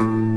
you.